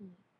mm